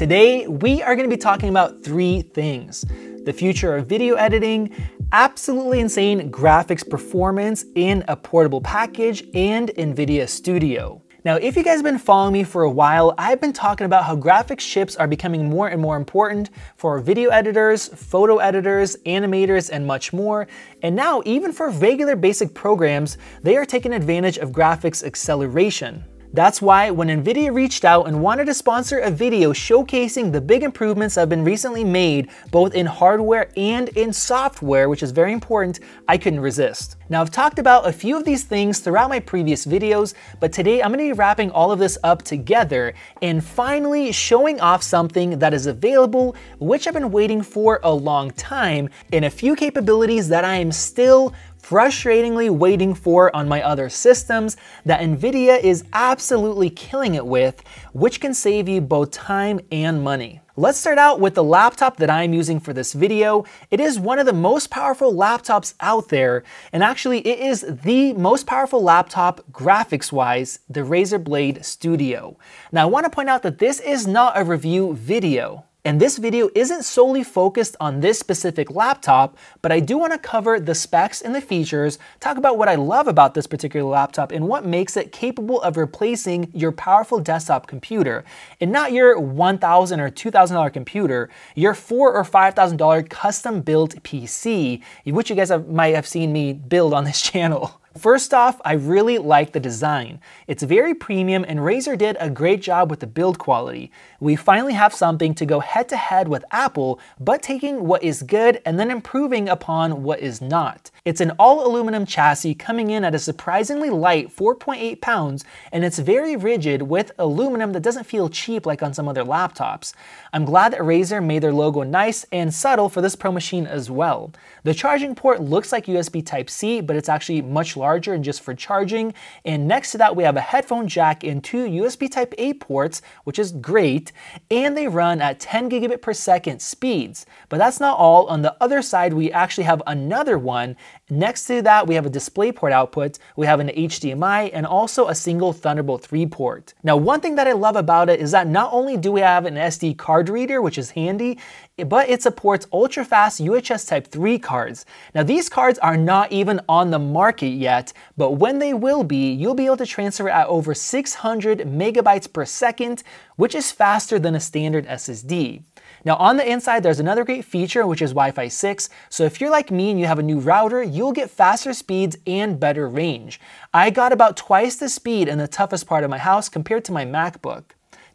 Today, we are gonna be talking about three things. The future of video editing, absolutely insane graphics performance in a portable package, and NVIDIA Studio. Now, if you guys have been following me for a while, I've been talking about how graphics chips are becoming more and more important for video editors, photo editors, animators, and much more. And now, even for regular basic programs, they are taking advantage of graphics acceleration. That's why when Nvidia reached out and wanted to sponsor a video showcasing the big improvements that have been recently made both in hardware and in software, which is very important, I couldn't resist. Now I've talked about a few of these things throughout my previous videos, but today I'm gonna be wrapping all of this up together and finally showing off something that is available, which I've been waiting for a long time, and a few capabilities that I am still frustratingly waiting for on my other systems that NVIDIA is absolutely killing it with, which can save you both time and money. Let's start out with the laptop that I'm using for this video. It is one of the most powerful laptops out there, and actually it is the most powerful laptop graphics-wise, the Razer Blade Studio. Now I want to point out that this is not a review video. And this video isn't solely focused on this specific laptop, but I do want to cover the specs and the features, talk about what I love about this particular laptop and what makes it capable of replacing your powerful desktop computer. And not your 1,000 or $2,000 computer, your four or $5,000 custom built PC, which you guys have, might have seen me build on this channel. First off, I really like the design. It's very premium and Razer did a great job with the build quality. We finally have something to go head to head with Apple, but taking what is good and then improving upon what is not. It's an all aluminum chassis coming in at a surprisingly light 4.8 pounds, and it's very rigid with aluminum that doesn't feel cheap like on some other laptops. I'm glad that Razer made their logo nice and subtle for this Pro machine as well. The charging port looks like USB Type-C, but it's actually much larger and just for charging. And next to that, we have a headphone jack and two USB Type-A ports, which is great. And they run at 10 gigabit per second speeds. But that's not all. On the other side, we actually have another one. Next to that, we have a DisplayPort output, we have an HDMI, and also a single Thunderbolt 3 port. Now, one thing that I love about it is that not only do we have an SD card reader, which is handy, but it supports ultra-fast UHS Type 3 cards. Now these cards are not even on the market yet, but when they will be, you'll be able to transfer at over 600 megabytes per second, which is faster than a standard SSD. Now on the inside, there's another great feature, which is Wi-Fi 6. So if you're like me and you have a new router, you'll get faster speeds and better range. I got about twice the speed in the toughest part of my house compared to my MacBook.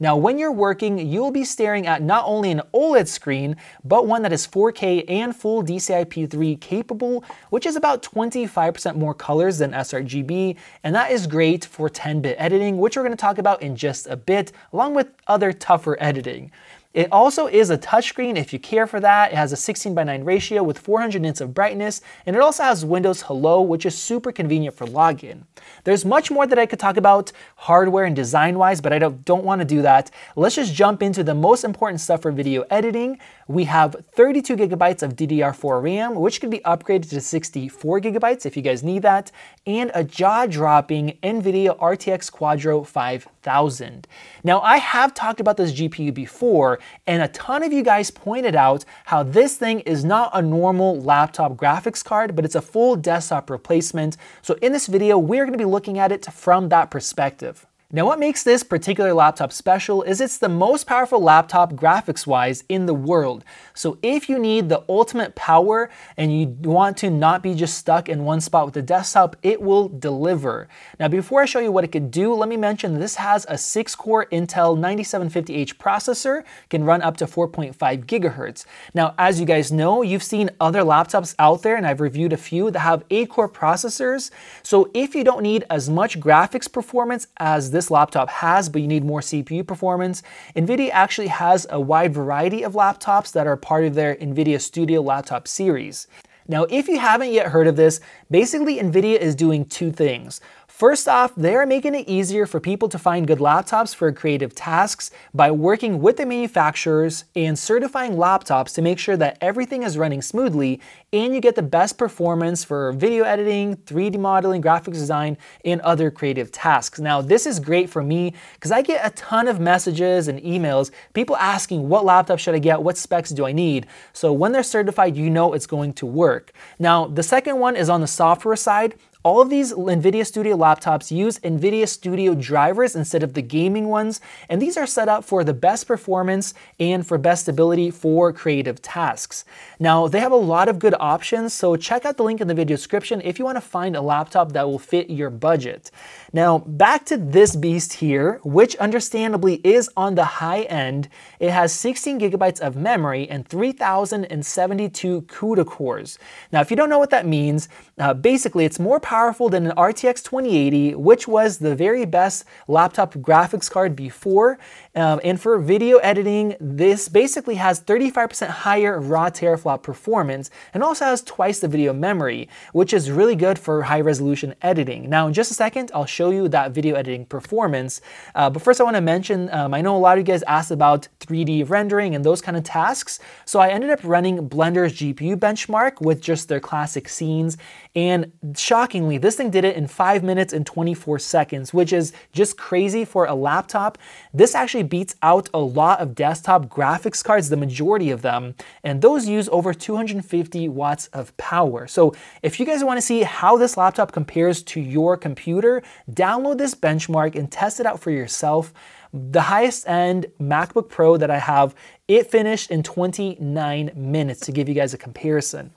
Now, when you're working, you'll be staring at not only an OLED screen, but one that is 4K and full DCI-P3 capable, which is about 25% more colors than sRGB, and that is great for 10-bit editing, which we're gonna talk about in just a bit, along with other tougher editing. It also is a touchscreen if you care for that. It has a 16 by 9 ratio with 400 nits of brightness, and it also has Windows Hello, which is super convenient for login. There's much more that I could talk about hardware and design-wise, but I don't, don't want to do that. Let's just jump into the most important stuff for video editing. We have 32 gigabytes of DDR4 RAM, which can be upgraded to 64 gigabytes if you guys need that, and a jaw-dropping NVIDIA RTX Quadro 5000. Now, I have talked about this GPU before, and a ton of you guys pointed out how this thing is not a normal laptop graphics card, but it's a full desktop replacement. So in this video, we're gonna be looking at it from that perspective. Now what makes this particular laptop special is it's the most powerful laptop graphics-wise in the world. So if you need the ultimate power and you want to not be just stuck in one spot with the desktop, it will deliver. Now before I show you what it could do, let me mention this has a 6-core Intel 9750H processor, can run up to 4.5 gigahertz. Now as you guys know, you've seen other laptops out there and I've reviewed a few that have 8-core processors. So if you don't need as much graphics performance as this this laptop has, but you need more CPU performance. NVIDIA actually has a wide variety of laptops that are part of their NVIDIA Studio laptop series. Now, if you haven't yet heard of this, basically NVIDIA is doing two things. First off, they are making it easier for people to find good laptops for creative tasks by working with the manufacturers and certifying laptops to make sure that everything is running smoothly and you get the best performance for video editing, 3D modeling, graphics design, and other creative tasks. Now, this is great for me because I get a ton of messages and emails, people asking what laptop should I get, what specs do I need? So when they're certified, you know it's going to work. Now, the second one is on the software side. All of these NVIDIA Studio laptops use NVIDIA Studio drivers instead of the gaming ones, and these are set up for the best performance and for best ability for creative tasks. Now, they have a lot of good options, so check out the link in the video description if you want to find a laptop that will fit your budget. Now, back to this beast here, which understandably is on the high end. It has 16 gigabytes of memory and 3072 CUDA cores. Now, if you don't know what that means, uh, basically it's more powerful than an RTX 2080, which was the very best laptop graphics card before. Um, and for video editing, this basically has 35% higher raw teraflop performance and also has twice the video memory, which is really good for high resolution editing. Now, in just a second, I'll show you that video editing performance. Uh, but first I wanna mention, um, I know a lot of you guys asked about 3D rendering and those kind of tasks. So I ended up running Blender's GPU benchmark with just their classic scenes. And shockingly, this thing did it in 5 minutes and 24 seconds, which is just crazy for a laptop. This actually beats out a lot of desktop graphics cards, the majority of them, and those use over 250 watts of power. So if you guys want to see how this laptop compares to your computer, download this benchmark and test it out for yourself. The highest end MacBook Pro that I have, it finished in 29 minutes to give you guys a comparison.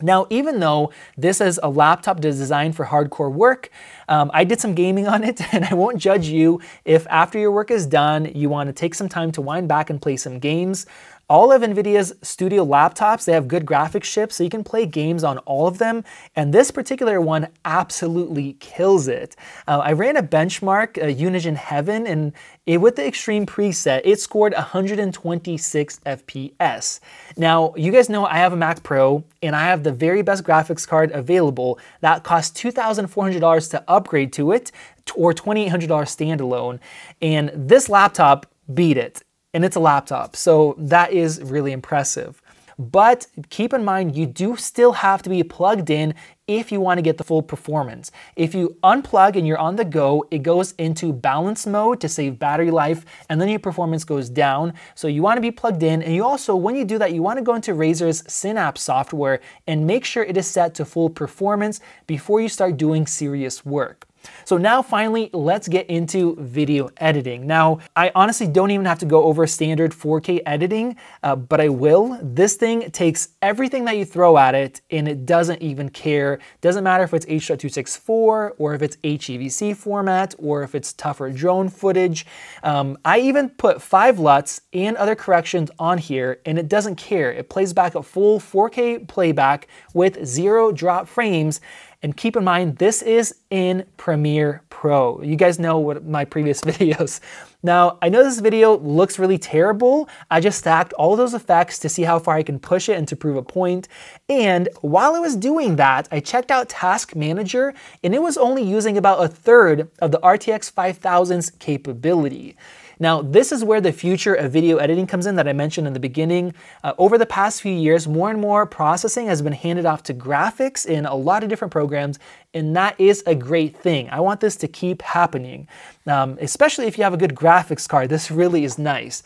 Now, even though this is a laptop designed for hardcore work, um, I did some gaming on it and I won't judge you if after your work is done, you want to take some time to wind back and play some games. All of NVIDIA's studio laptops, they have good graphics chips, so you can play games on all of them, and this particular one absolutely kills it. Uh, I ran a benchmark, uh, Unigine Heaven, and it, with the Extreme preset, it scored 126 FPS. Now, you guys know I have a Mac Pro, and I have the very best graphics card available that costs $2,400 to upgrade to it, or $2,800 standalone, and this laptop beat it and it's a laptop. So that is really impressive. But keep in mind, you do still have to be plugged in if you want to get the full performance. If you unplug and you're on the go, it goes into balance mode to save battery life, and then your performance goes down. So you want to be plugged in, and you also, when you do that, you want to go into Razer's Synapse software and make sure it is set to full performance before you start doing serious work. So now finally, let's get into video editing. Now, I honestly don't even have to go over standard 4K editing, uh, but I will. This thing takes everything that you throw at it and it doesn't even care. Doesn't matter if it's H.264 or if it's HEVC format or if it's tougher drone footage. Um, I even put 5 LUTs and other corrections on here and it doesn't care. It plays back a full 4K playback with zero drop frames and keep in mind, this is in Premiere Pro. You guys know what my previous videos. Now, I know this video looks really terrible. I just stacked all those effects to see how far I can push it and to prove a point. And while I was doing that, I checked out Task Manager and it was only using about a third of the RTX 5000's capability. Now, this is where the future of video editing comes in that I mentioned in the beginning. Uh, over the past few years, more and more processing has been handed off to graphics in a lot of different programs, and that is a great thing. I want this to keep happening, um, especially if you have a good graphics card. This really is nice.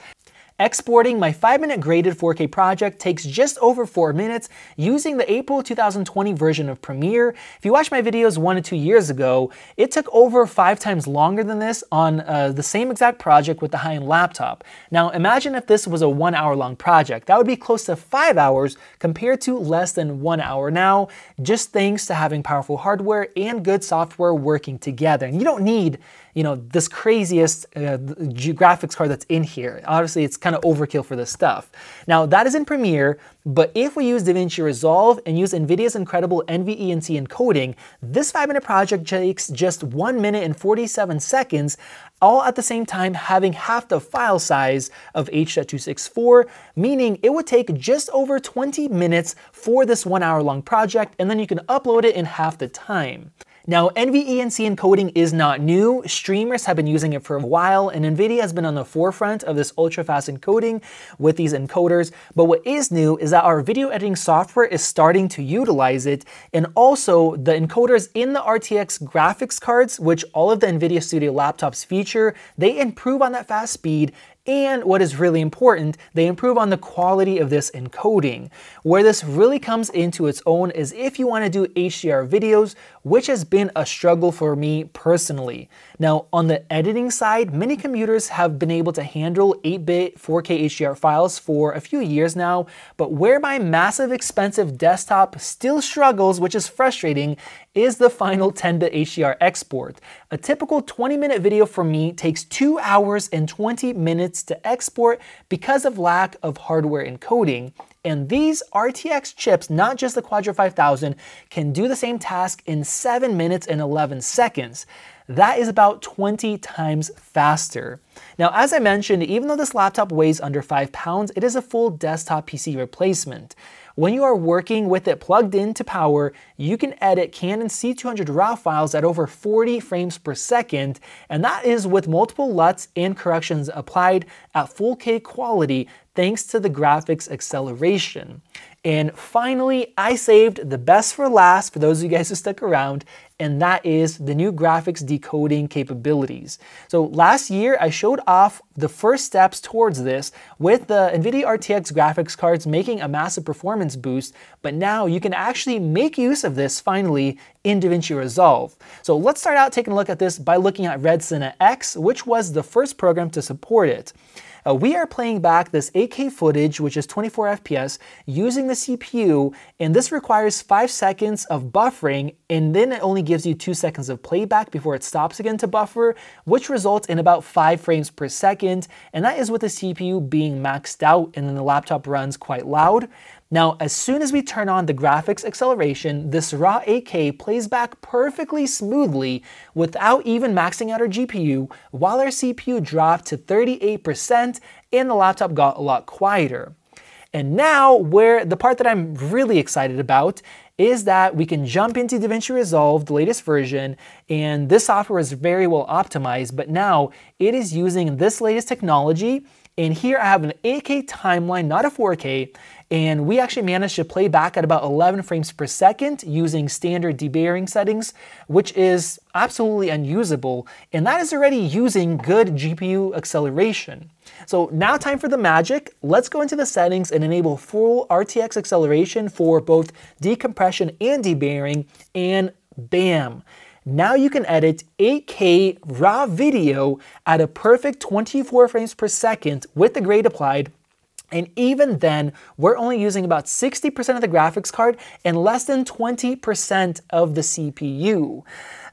Exporting my 5-minute graded 4K project takes just over 4 minutes using the April 2020 version of Premiere. If you watch my videos one to two years ago, it took over 5 times longer than this on uh, the same exact project with the high-end laptop. Now imagine if this was a 1 hour long project. That would be close to 5 hours compared to less than 1 hour now, just thanks to having powerful hardware and good software working together. And you don't need you know, this craziest uh, graphics card that's in here. Obviously, it's kind of overkill for this stuff. Now, that is in Premiere, but if we use DaVinci Resolve and use NVIDIA's incredible NVENC encoding, this 5-minute project takes just 1 minute and 47 seconds, all at the same time having half the file size of H.264, meaning it would take just over 20 minutes for this one hour long project, and then you can upload it in half the time. Now, NVENC encoding is not new. Streamers have been using it for a while, and NVIDIA has been on the forefront of this ultra-fast encoding with these encoders. But what is new is that our video editing software is starting to utilize it, and also the encoders in the RTX graphics cards, which all of the NVIDIA Studio laptops feature, they improve on that fast speed and what is really important, they improve on the quality of this encoding. Where this really comes into its own is if you want to do HDR videos, which has been a struggle for me personally. Now, on the editing side, many computers have been able to handle 8-bit 4K HDR files for a few years now, but where my massive expensive desktop still struggles, which is frustrating, is the final 10-bit HDR export. A typical 20-minute video for me takes 2 hours and 20 minutes to export because of lack of hardware encoding. And these RTX chips, not just the Quadro 5000, can do the same task in 7 minutes and 11 seconds. That is about 20 times faster. Now, as I mentioned, even though this laptop weighs under 5 pounds, it is a full desktop PC replacement. When you are working with it plugged into power, you can edit Canon C200 RAW files at over 40 frames per second, and that is with multiple LUTs and corrections applied at full K quality thanks to the graphics acceleration. And finally, I saved the best for last for those of you guys who stuck around, and that is the new graphics decoding capabilities. So last year, I showed off the first steps towards this with the NVIDIA RTX graphics cards making a massive performance boost, but now you can actually make use of this finally in DaVinci Resolve. So let's start out taking a look at this by looking at Red REDCINE-X, which was the first program to support it. Uh, we are playing back this 8K footage, which is 24 FPS, using the CPU, and this requires 5 seconds of buffering, and then it only gives you 2 seconds of playback before it stops again to buffer, which results in about 5 frames per second, and that is with the CPU being maxed out, and then the laptop runs quite loud. Now, as soon as we turn on the graphics acceleration, this raw 8K plays back perfectly smoothly without even maxing out our GPU, while our CPU dropped to 38% and the laptop got a lot quieter. And now, where the part that I'm really excited about is that we can jump into DaVinci Resolve, the latest version, and this software is very well optimized, but now it is using this latest technology and here I have an 8K timeline, not a 4K, and we actually managed to play back at about 11 frames per second using standard debayering settings, which is absolutely unusable, and that is already using good GPU acceleration. So now time for the magic. Let's go into the settings and enable full RTX acceleration for both decompression and debayering, and bam! Now you can edit 8K raw video at a perfect 24 frames per second with the grade applied and even then, we're only using about 60% of the graphics card and less than 20% of the CPU.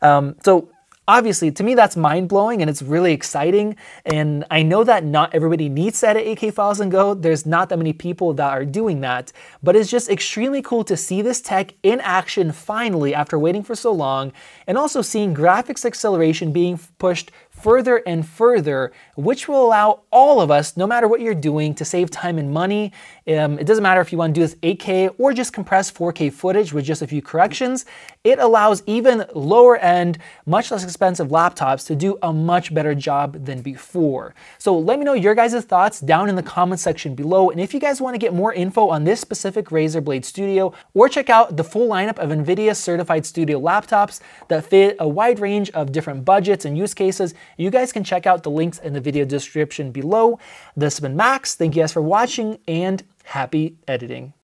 Um, so obviously, to me, that's mind blowing and it's really exciting. And I know that not everybody needs to edit 8K files and Go. There's not that many people that are doing that, but it's just extremely cool to see this tech in action finally after waiting for so long, and also seeing graphics acceleration being pushed further and further, which will allow all of us, no matter what you're doing, to save time and money. Um, it doesn't matter if you want to do this 8K or just compress 4K footage with just a few corrections. It allows even lower end, much less expensive laptops to do a much better job than before. So let me know your guys' thoughts down in the comment section below. And if you guys want to get more info on this specific Razer Blade Studio, or check out the full lineup of NVIDIA certified studio laptops that fit a wide range of different budgets and use cases, you guys can check out the links in the video description below. This has been Max. Thank you guys for watching and happy editing.